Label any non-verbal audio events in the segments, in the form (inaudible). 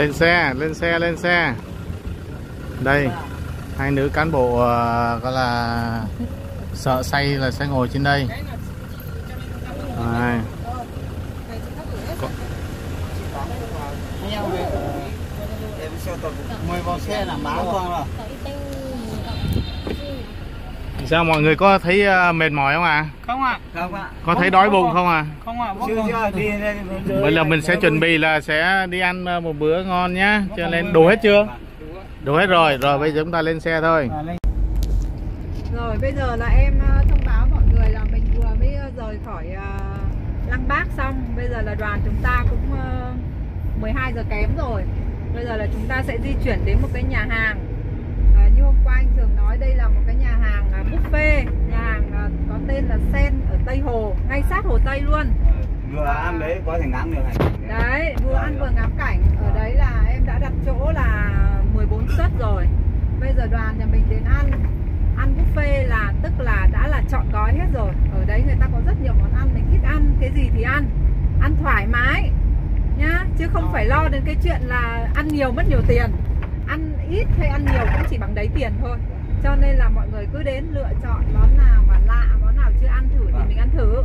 lên xe lên xe lên xe. Đây, hai nữ cán bộ ờ, gọi là, sợ say là sẽ ngồi trên đây. Đây. Có- mười vào xe là báo con rồi sao mọi người có thấy uh, mệt mỏi không ạ? Không ạ. Không ạ. Có thấy đói bụng không ạ? Không ạ bây giờ mình sẽ chuẩn bị là sẽ đi ăn uh, một bữa ngon nhá. Cho nên đủ hết chưa? Đủ hết rồi. Rồi bây giờ chúng ta lên xe thôi. Rồi bây giờ là em ờ, thông báo mọi người là mình vừa mới ờ, rời khỏi ờ, Lăng Bác xong. Bây giờ là đoàn chúng ta cũng ờ, 12 giờ kém rồi. Bây giờ là chúng ta sẽ di chuyển đến một cái nhà hàng. Ờ, Như hôm qua anh Trường nói đây là một cái nhà hàng ờ, buffet. Nhà hàng ờ, có tên là Sen ở Tây Hồ Ngay sát Hồ Tây luôn. Vừa ăn đấy có thể ngắm được này. Đấy, vừa ăn vừa ngắm cảnh. Ở đấy là em đã đặt chỗ là 14 suất rồi. Bây giờ đoàn nhà mình đến ăn. Ăn buffet là tức là đã là chọn gói hết rồi. Ở đấy người ta có rất nhiều món ăn Mình thích ăn cái gì thì ăn. Ăn thoải mái nhá. Chứ không phải lo đến cái chuyện là ăn nhiều mất nhiều tiền ít hay ăn nhiều cũng chỉ bằng đấy tiền thôi. Cho nên là mọi người cứ đến lựa chọn món nào mà lạ Món nào chưa ăn thử thì mình ăn thử.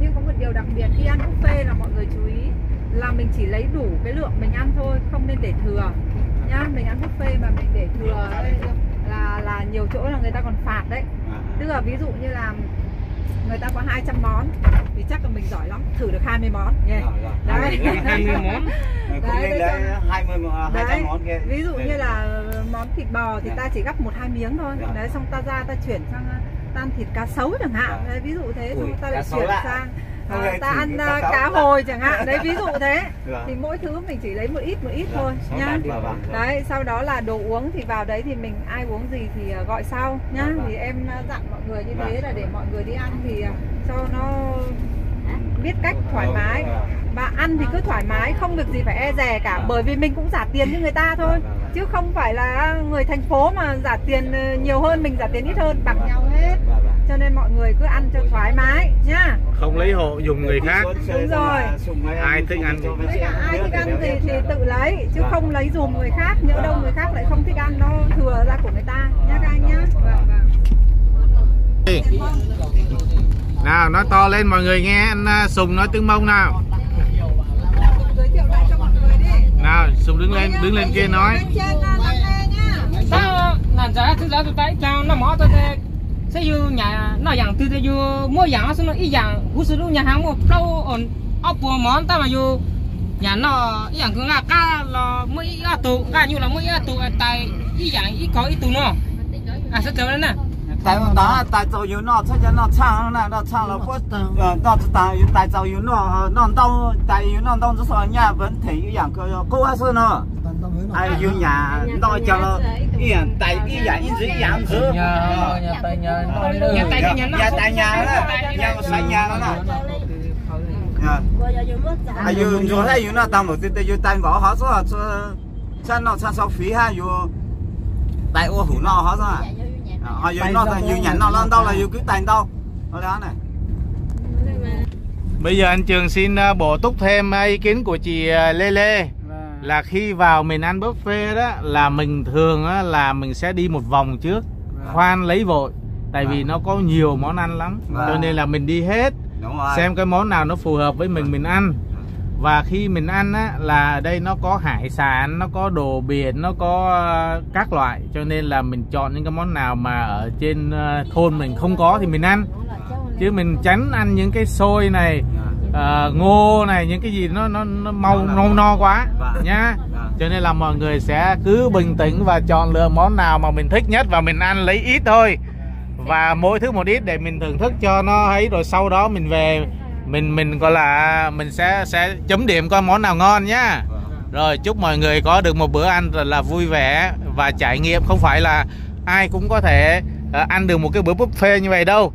Nhưng có một điều đặc biệt khi ăn buffet là mọi người chú ý là mình chỉ lấy đủ cái lượng mình ăn thôi không nên để thừa. Nhá mình ăn buffet mà mình để thừa là là nhiều chỗ là người ta còn phạt đấy. Tức là ví dụ như là người ta có 200 món. Thì chắc là mình giỏi lắm. Thử được 20 món. Nhé đấy. Hai mươi món. Không Đấy, nên đấy, lấy hai mươi hai trăm món kia. Ví dụ như là món thịt bò thì ta chỉ gắp một hai miếng thôi. Dạ. đấy xong ta ra ta chuyển sang ta ăn thịt cá sấu chẳng hạn. Dạ. đấy, ví dụ thế Ui, xong ta lại chuyển lạ. sang à, ta ăn cá à, sấu. cá hồi chẳng hạn. Đấy ví dụ thế. (laughs) Dạ. thì mỗi thứ mình chỉ lấy một ít một ít Dạ, thôi nhá vâng. đấy sau đó là đồ uống thì vào đấy thì mình ai uống gì thì à, gọi sau nhá Vâng, thì em dặn mọi người như thế là để mọi người đi ăn thì cho nó biết cách thoải mái. Và ăn thì cứ thoải mái không việc gì phải e dè cả. Bởi vì mình cũng trả tiền như người ta thôi. Vâng, vâng, chứ không phải là người thành phố mà trả tiền ờ, nhiều hơn mình trả tiền ít hơn bằng nhau hết. Cho nên mọi người cứ ăn cho thoải mái nhá lấy hộ dùng người khác. Đúng rồi. Ai thích ăn thì- ai thích ăn gì thì tự lấy chứ không lấy dùm người khác nhỡ đâu người khác lại không thích ăn nó thừa ra của người ta. Nhá các anh nhá. Vâng vâng nào nói to lên mọi người nghe anh à, sùng nói tiếng mông nào. Giới thiệu lại cho mọi người đi nào sùng đứng lên đứng lên kia nói. Sao là giá thứ giá tôi thấy cho nó mỏ tôi thế yêu nhà nó dạng từ từ yêu mua dạng xong nó ý dạng cú sử nhà hàng một lâu ổn ốc bùa món ta mà yêu nhà nó ý dạng cứ ngà cá là mỗi ý tụ ngà như là mỗi ý tụ tại ý dạng ý có ý tụ nó. À sẽ trở lên nè? Tại đó tại tàu yếu nó chắc chắn nó chăng là nó chăng là có ờ nó tại tại tàu yếu nó nó đâu tại yếu nó đâu là nhà vẫn thấy dạng cái cô hay sơn nó ai yêu nhà nó cho là tại ý là ý gì dạng thứ nhà nhà tại nhà nhà tại nhà nhà tại nhà đó nhà xây nhà đó nè ai yêu rồi hay yêu nó tao một tí yêu tay bỏ số số chân nó chân sau phí ha yêu tại ô hủ nó họ số họ yêu nó là yêu nhà nó lên đâu là yêu cứ tay đâu nó đó này Bây giờ anh Trường xin ờ, bổ túc thêm ờ, ý kiến của chị ờ, Lê Lê là khi vào mình ăn buffet đó là mình thường á, là mình sẽ đi một vòng trước khoan lấy vội tại vì nó có nhiều món ăn lắm. Cho Vâng. nên là mình đi hết đúng rồi. xem cái món nào nó phù hợp với mình mình ăn. Và khi mình ăn á là ở đây nó có hải sản nó có đồ biển nó có ờ, các loại. Cho nên là mình chọn những cái món nào mà ở trên ờ, thôn mình không có thì mình ăn. Chứ mình tránh ăn những cái xôi này ờ, ngô này những cái gì nó nó nó mau Nó là- no no quá Vâng. nhá. Vâng. cho nên là mọi người sẽ cứ bình tĩnh và chọn lựa món nào mà mình thích nhất và mình ăn lấy ít thôi. Và mỗi thứ một ít để mình thưởng thức cho nó ấy rồi sau đó mình về mình mình gọi là mình sẽ sẽ chấm điểm coi món nào ngon nhá. Rồi chúc mọi người có được một bữa ăn rất là vui vẻ và trải nghiệm. Không phải là ai cũng có thể ờ, ăn được một cái bữa buffet như vậy đâu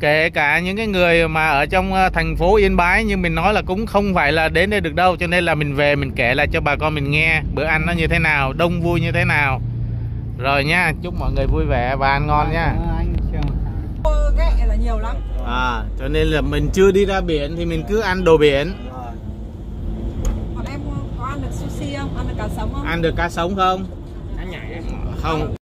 kể cả những cái người mà ở trong ờ, thành phố Yên Bái như mình nói là cũng không phải là đến đây được đâu cho nên là mình về mình kể lại cho bà con mình nghe bữa ăn nó như thế nào đông vui như thế nào. Rồi nha chúc mọi người vui vẻ và ăn ngon nha. anh Trường ghẹ là nhiều lắm. À cho nên là mình chưa đi ra biển thì mình cứ ăn đồ biển. Còn em có ăn được sushi không? Ăn được cá sống không? Ăn được cá sống không? Không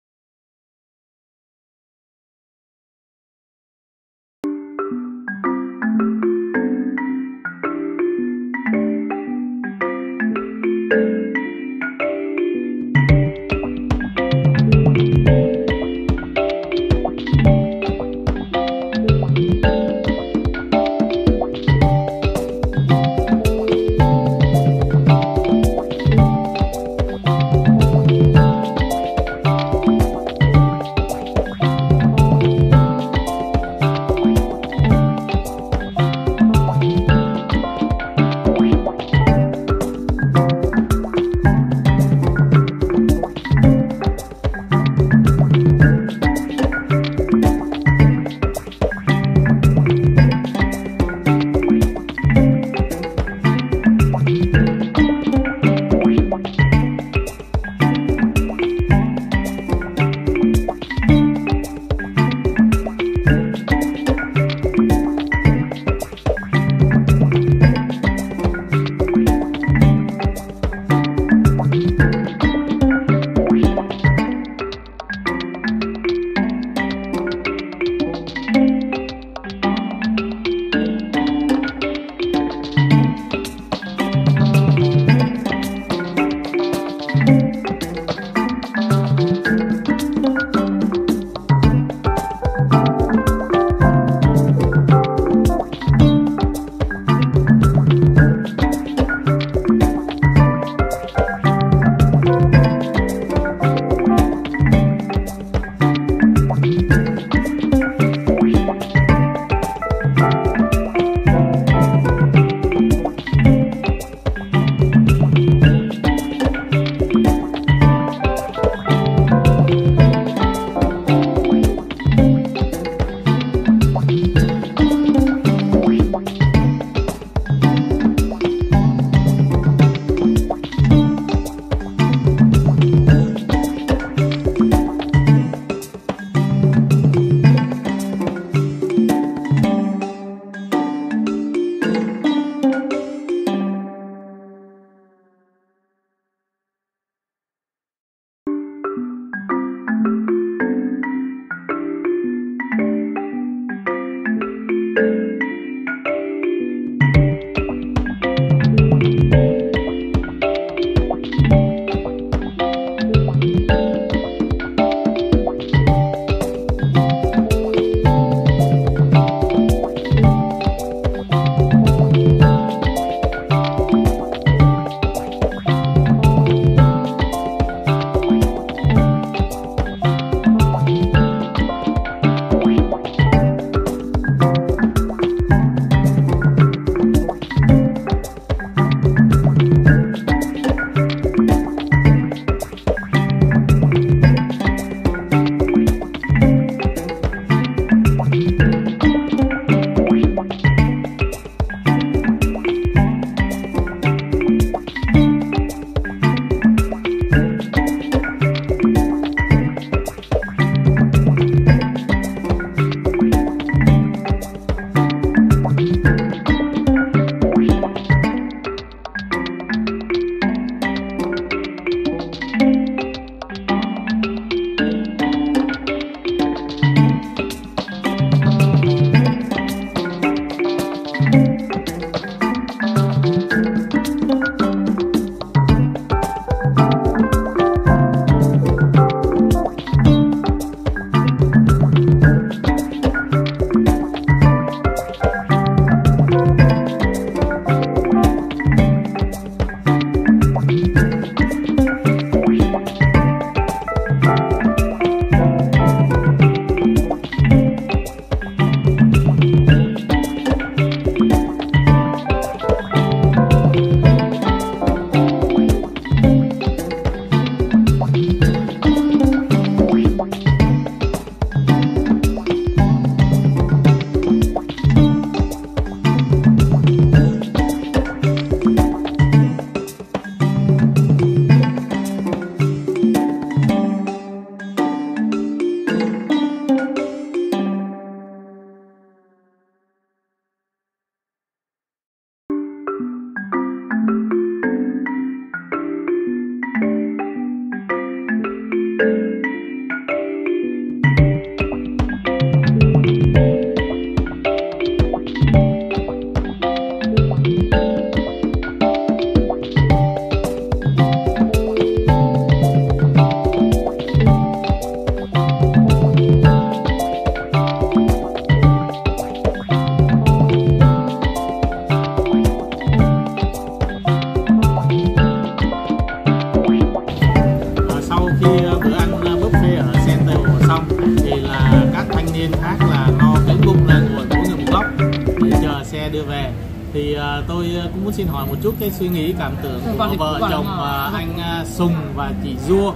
Dua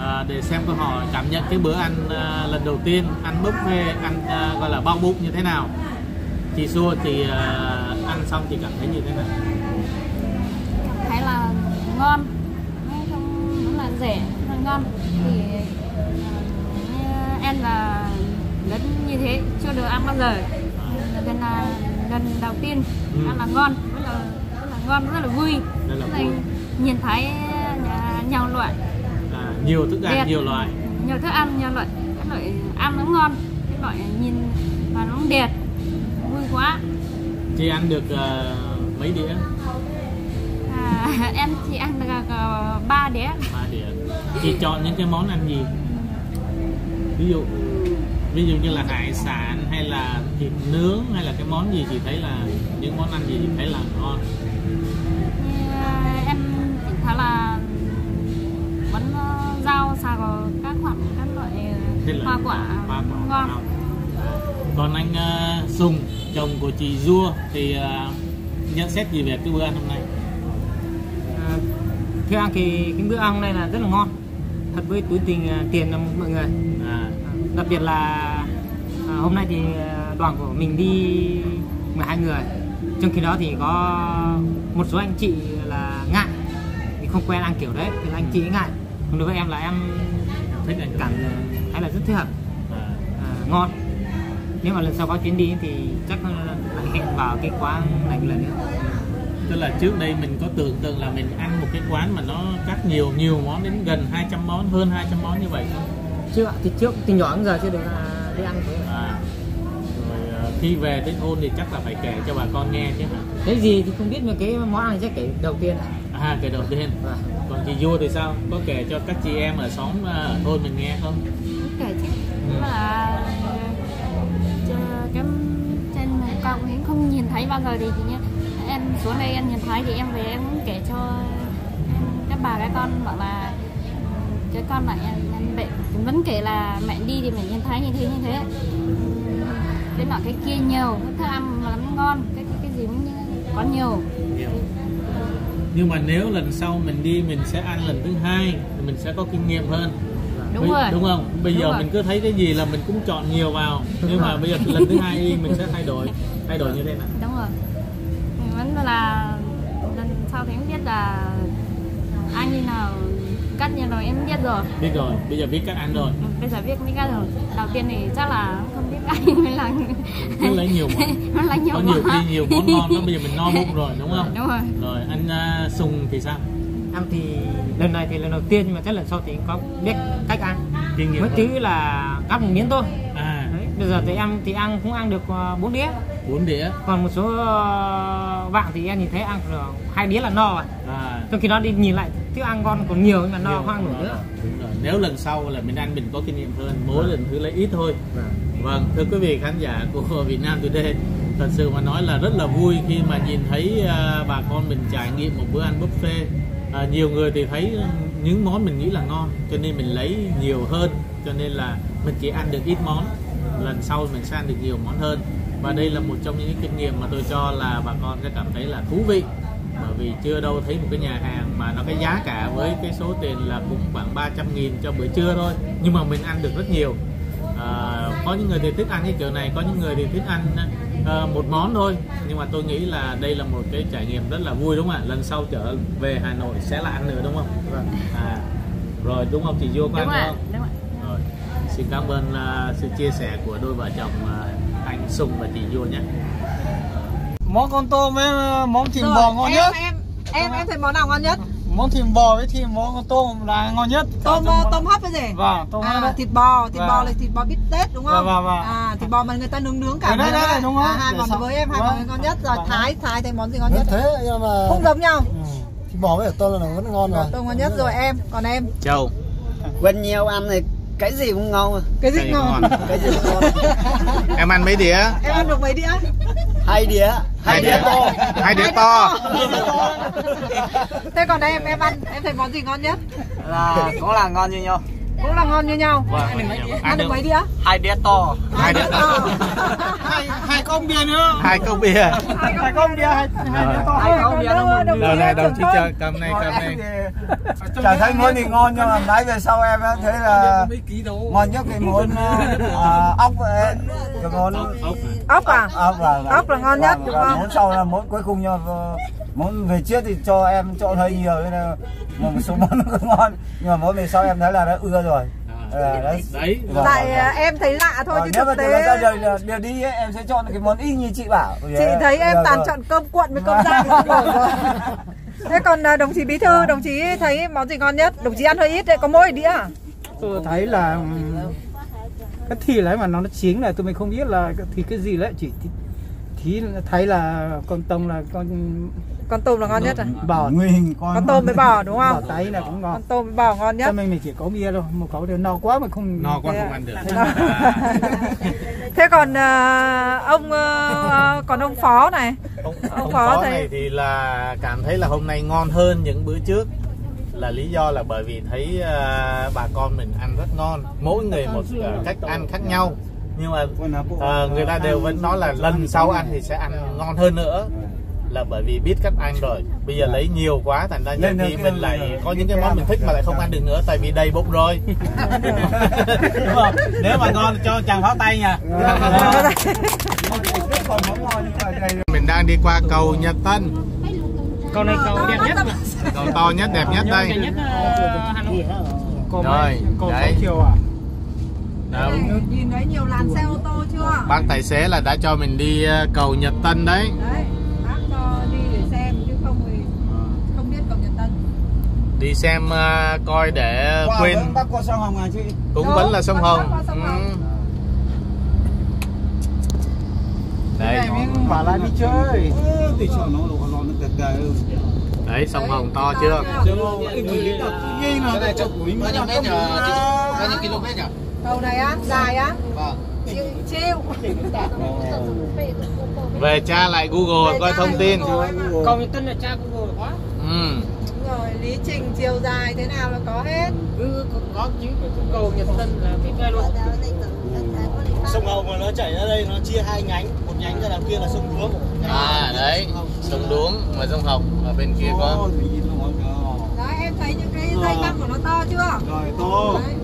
à, để xem câu hỏi cảm nhận cái bữa ăn à, lần đầu tiên ăn buffet ăn à, gọi là bao bụng như thế nào. Chị Dua thì à, ăn xong thì cảm thấy như thế nào? Cảm thấy là ngon. Không đúng là rẻ nó ngon. Thì như em là lớn như thế chưa được ăn bao giờ. Lần là lần đầu tiên Ừ. ăn là ngon rất là, rất là ngon rất là vui. Rất là vui. nhìn thấy nhà, nhiều loại. à, nhiều thức ăn Đẹp. nhiều loại. Nhiều thức ăn nhiều loại. Cái loại ăn nó ngon. Cái loại nhìn mà nó đẹp. Vui quá. Chị ăn được à, mấy đĩa? À, (laughs) em thì ăn được ờ, ba đĩa. Ba đĩa. Chị chọn những cái món ăn gì? Ví dụ ví dụ như là hải sản hay là thịt nướng hay là cái món gì chị thấy là những món ăn gì chị thấy là ngon? Ờ, em chỉ thấy là xào vào các khoản các loại hoa quả hoa quả ngon? còn anh uh, Sùng chồng của chị Dua thì à, nhận xét gì về cái bữa ăn hôm nay? À, theo ăn thì cái bữa ăn này là rất là ngon. Thật với túi tiền à, tiền là mọi người. À, đặc biệt là à, hôm nay thì đoàn của mình đi 12 người. Trong khi đó thì có một số anh chị là ngại. Thì không quen ăn kiểu đấy thì là anh chị ấy ngại đối với em là em thích anh cảm thấy là rất thích hợp. À, à, ngon. Nếu mà lần sau có chuyến đi thì chắc là lại hẹn vào cái quán này một lần nữa. Tức là trước đây mình có tưởng tượng là mình ăn một cái quán mà nó cắt nhiều nhiều món đến gần 200 món hơn 200 món như vậy không? Ạ, thì trước từ nhỏ đến giờ chưa được đi ăn thế à, rồi khi về tới thôn thì chắc là phải kể cho bà con nghe chứ hả? Cái gì thì không biết mà cái món ăn chắc kể đầu tiên ạ. à kể đầu tiên. Vâng. còn chị vua thì sao? Có kể cho các chị em ở xóm à, ở thôn mình nghe không? Kể chứ. Nhưng mà chờ cái trên con em không nhìn thấy bao giờ thì, thì nhá em xuống đây em nhìn thấy thì em về em cũng kể cho các bà các con bảo là chứ con lại em, em bệnh vẫn kể là mẹ đi thì mình nhìn thấy như thế như thế. Cái nọ cái kia nhiều cái thức ăn lắm ngon cái cái, cái gì cũng như- có nhiều. Nhiều nhưng mà nếu lần sau mình đi mình sẽ ăn lần thứ hai thì mình sẽ có kinh nghiệm hơn. Đúng Bây- rồi. đúng không? Bây Đúng giờ rồi. mình cứ thấy cái gì là mình cũng chọn nhiều vào. Nhưng mà bây giờ lần thứ hai đi mình sẽ thay đổi thay đổi như thế nào? Đúng rồi. Vẫn là lần sau thì em biết là ai như nào cắt như nào em biết rồi. Biết rồi. Bây giờ biết cách ăn rồi. Ừ, bây giờ biết cái rồi. Đầu tiên thì chắc là cái mới là cứ lấy nhiều món. (laughs) Nó là nhiều có nhiều khi nhiều món ngon lắm bây giờ mình no bụng rồi đúng không? Đúng rồi. Rồi anh à, sùng thì sao? Em thì lần này thì lần đầu tiên nhưng mà chắc lần sau thì có biết cách ăn. Kinh nghiệm mới chứ là cắt một miếng thôi. À. Đấy, bây giờ thì em thì ăn cũng ăn được ờ, bốn đĩa. Bốn đĩa. Còn một số ờ, bạn thì em nhìn thấy ăn được hai đĩa là no rồi. À. Trong khi đó đi nhìn lại thức ăn ngon còn nhiều nhưng mà no ăn nổi nữa nếu lần sau là mình ăn mình có kinh nghiệm hơn mỗi lần cứ lấy ít thôi. Vâng, thưa quý vị khán giả của (laughs) Việt Nam Today Thật sự mà nói là rất là vui khi mà nhìn thấy à, bà con mình trải nghiệm một bữa ăn buffet. À, Nhiều người thì thấy những món mình nghĩ là ngon Cho nên mình lấy nhiều hơn Cho nên là mình chỉ ăn được ít món. Lần sau mình sẽ ăn được nhiều món hơn. Và đây là một trong những kinh nghiệm mà tôi cho là bà con sẽ cảm thấy là thú vị bởi vì chưa đâu thấy một cái nhà hàng mà nó cái giá cả với cái số tiền là cũng khoảng 300 nghìn cho bữa trưa thôi. Nhưng mà mình ăn được rất nhiều. À, có những người thì thích ăn cái kiểu này có những người thì thích ăn à, một món thôi. Nhưng mà tôi nghĩ là đây là một cái trải nghiệm rất là vui đúng không ạ? Lần sau trở về Hà Nội sẽ là ăn nữa đúng không? À, rồi đúng không? Chị vô có đúng ăn không? đúng rồi rồi xin cảm ơn à, sự chia sẻ của đôi vợ chồng à, anh Sùng và chị Vua nhé món con tôm với món thịt Rồi, bò ngon em, nhất. em em em thấy món nào ngon nhất? Món thịt bò với thịt món con tôm là ngon nhất. Tôm Trong ờ, tôm hấp cái gì? Vâng tôm hấp à, thịt bò thịt Vâng. bò là thịt bò bít tết đúng không? Vâng, vâng, vâng. à thịt bò mà người ta nướng nướng cả Đấy, đấy, đấy, đúng không? à, hai món với em hai Vâng. món ngon nhất. Rồi Vâng. thái thái thấy món gì ngon Nhất? thế nhưng mà không giống nhau. ừ, thịt bò với tôm là vẫn ngon rồi tôm ngon nhất. Rồi em còn em? Châu quen nhiều ăn thì cái gì cũng ngon cái gì ngon ngon? cái gì cũng ngon. (laughs) Em ăn mấy đĩa? Em ăn được mấy đĩa hai đĩa. Hai đĩa to. hai đĩa to. Thế còn em em ăn em thấy món gì ngon nhất? Là cũng là ngon như nhau cũng là ngon như nhau. Vâng, ăn được mấy đĩa? Hai đĩa to. Hai đứa to. Hai hai công bia nữa. Hai cốc bia. Hai công bia hai hai đĩa to. Hai công bia nó này đồng chí chờ cầm này cầm này. Chả thấy món gì ngon nhưng mà nãy về sau em thấy là ngon nhất cái món à, ốc ấy. Cái món ốc à? Ốc là Ốc là ngon nhất, và- đúng không? món sau là món cuối cùng nhưng món về trước thì cho em chọn hơi nhiều nên là một số món nó không ngon. Nhưng mà món về sau em thấy là đã ưa rồi. Ờ, đấy đấy. Vâng. tại à, em thấy lạ thôi Ờ, chứ thực tế. đều đi ấy, em sẽ chọn cái món y như chị bảo. Chị thấy em Được toàn rồi. chọn cơm cuộn với cơm rang. Thì (laughs) thế còn à, đồng chí bí thư đồng chí thấy món gì ngon nhất? Đồng chí ăn hơi ít đấy có mỗi đĩa à? Tôi thấy là ừm, cái thịt đấy mà nó nó chín này tôi mình không biết là thịt cái gì đấy. Chỉ thí thấy là con tông là con con tôm là ngon nhất à? Bò nguyên con con tôm với bò đúng bò không tái là cũng ngon. Con tôm với bò ngon nhất. Mình mình chỉ có bia thôi một khẩu đều. No quá mà không no quá Thế không ăn được. Thế (laughs) thế còn à, ông à, còn ông phó này? Ông, Ông ông phó phó thấy- này thì là cảm thấy là hôm nay ngon hơn những bữa trước. Là lý do là bởi vì thấy à, bà con mình ăn rất ngon. Mỗi người một à, cách ăn khác nhau. Nhưng mà à, người ta đều vẫn nói là lần sau ăn thì sẽ ăn ngon hơn nữa là bởi vì biết cách ăn rồi. Bây giờ lấy nhiều quá thành ra nhiều khi mình lại có những cái món mình thích mà lại không ăn được nữa tại vì đầy bụng rồi. (laughs) Đúng không? nếu mà ngon cho chàng pháo tay nha. Mình đang đi qua cầu Nhật Tân. Cầu này cầu đẹp nhất. Mà. cầu to nhất đẹp nhất đây. nhất ờ, có Rồi, có đấy. chiều à? Đó, nhìn thấy nhiều làn xe ô tô chưa? Bác tài xế là đã cho mình đi ờ, cầu Nhật Tân đấy. Đấy bác cho đi để xem chứ không thì không biết cầu nhật tân đi xem ờ, coi để Qua quên. bắt qua sông Hồng à chị? Cũng Đúng, vẫn là sông Hồng. sông Hồng. Ừ. đấy này mình bảo là đi chơi. Thì sợ nó nó nó nó cà cà đấy sông Hồng to chưa? bao nhiêu km nhỉ cầu này á dài á. Vâng. Về tra lại Google coi thông tin. Nhật Tân là cha Google quá. Ừ. Trình chiều dài thế nào là có hết? Cứ có- có chữ cầu Nhật Tân là biết ngay luôn. Sông Hồng mà nó chảy ra đây nó chia hai nhánh. Một nhánh ra đằng kia là sông Đuống. À đấy sông Đuống mà sông Hồng ở bên kia có. Đấy em thấy những cái dây băng của nó to chưa? Rồi to. Đấy.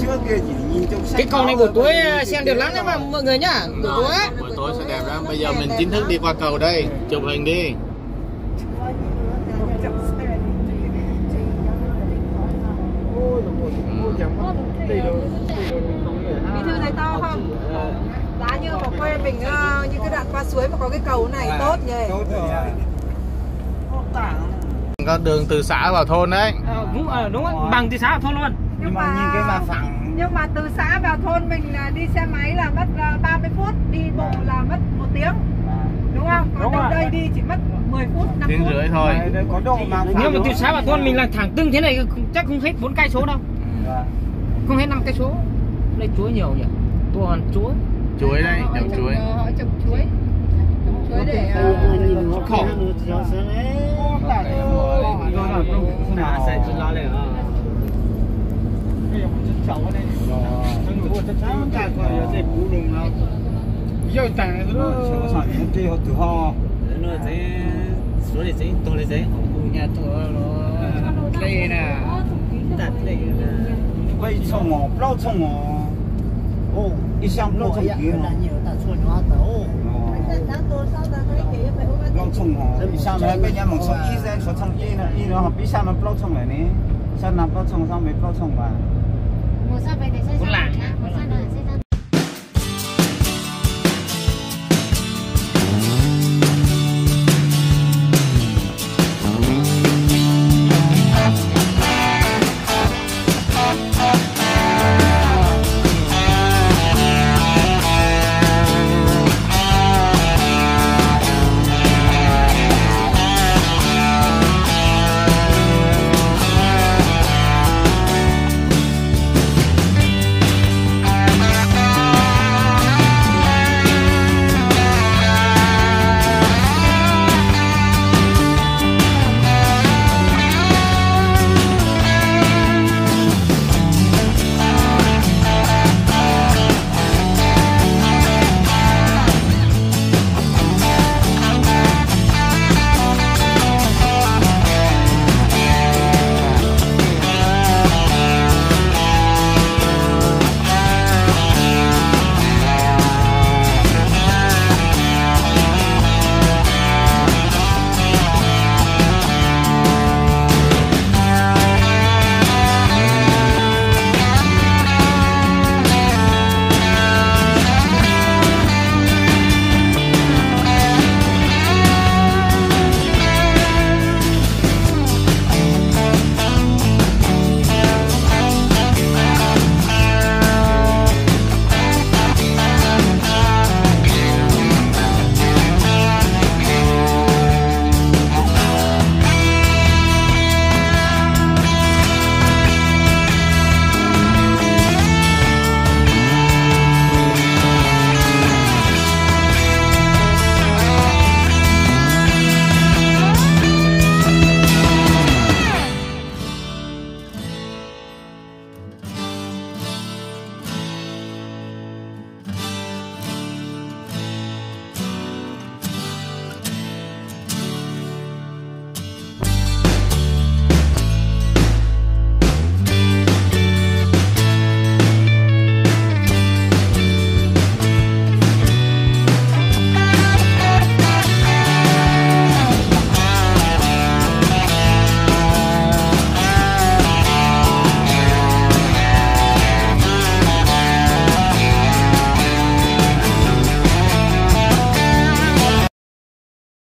trước kia chỉ nhìn trong sách cái cầu này buổi tối xem đẹp lắm đấy mà mọi người nhá. Buổi tối buổi tối sẽ đẹp lắm. bây giờ mình chính thức đi qua cầu đây chụp hình đi bí thư này to không? Giá như ở quê mình ờ, như cái đoạn qua suối mà có cái cầu này tốt nhỉ? Tốt rồi. có đường từ xã vào thôn đấy. Ờ, đúng ờ, đúng rồi. bằng từ xã thôi luôn. Nhưng mà nhìn cái mà phẳng. Nhưng mà từ xã vào thôn mình là đi xe máy là mất ờ, 30 phút đi bộ là mất một tiếng. Đúng không? Còn Đúng đây đi chỉ mất 10 phút 5 tiếng phút. rưỡi thôi. Đây có độ mà nhưng mà từ xã vào thôn mình là thẳng tưng thế này chắc không hết bốn cây số đâu không hết năm cây số. Đây chuối nhiều nhỉ? Toàn chuối. Chuối đây họ trồng trồng, chuối. ờ, họ trồng chuối. Trồng chuối để xuất khẩu Yêu tàng Chỗ sản những kia họ từ ho đây nè bây trồng ngò bao trồng ngò ô đi sang bao trồng kia bao trồng ngò đi sang này bây giờ mình sống y ra số trồng y này y nó học đi sang nó bao trồng này nè sang nào bao trồng sang mấy bao trồng vào một sao về để xây Cũng sang lạ. một sao là xây sang